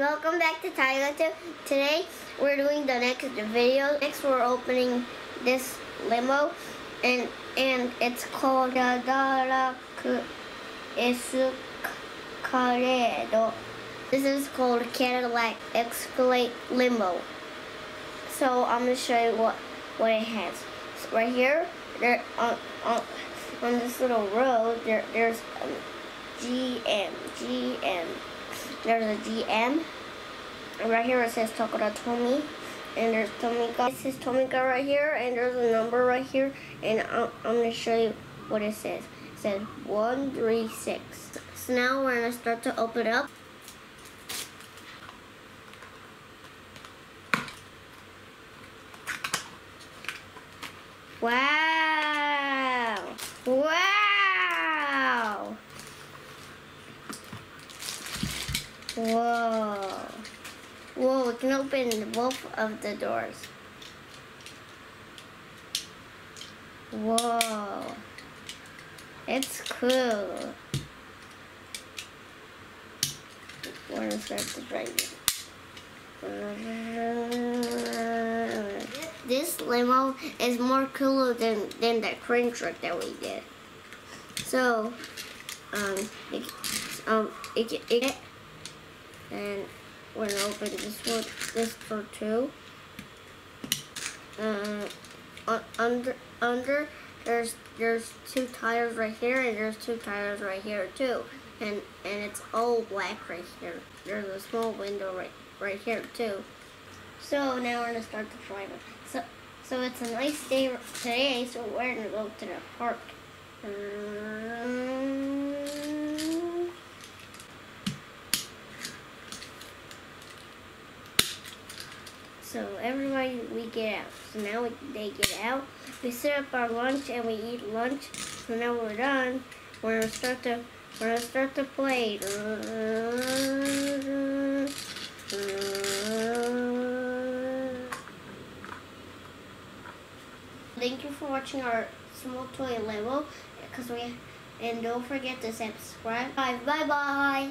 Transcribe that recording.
welcome back to TaigaTube. Today we're doing the next video. Next we're opening this limo and and it's called the Daraku Escalade. This is called Cadillac Escalade Limo. So I'm gonna show you what what it has. So right here, there on on on this little road, there there's um, GM GM there's a DM. And right here it says Takara Tomy. And there's Tomica. It says Tomica right here. And there's a number right here. And I'm, I'm going to show you what it says. It says 136. So now we're going to start to open up. Wow! Wow! Whoa. Whoa, we can open both of the doors. Whoa. It's cool. Gonna start the driving. This limo is more cooler than, than the crane truck that we did. So, um, it, um, it, it, and we're gonna open this one, this for two. Uh, under, under, there's there's two tires right here, and there's two tires right here too, and and it's all black right here. There's a small window right right here too. So now we're gonna start the driving. So so it's a nice day today, so we're gonna go to the park. Um, So everybody, we get out. So now we, they get out. We set up our lunch and we eat lunch. So now we're done. We're gonna start to we're gonna start to play. Thank you for watching our small toy level. Because we and don't forget to subscribe. Bye bye bye.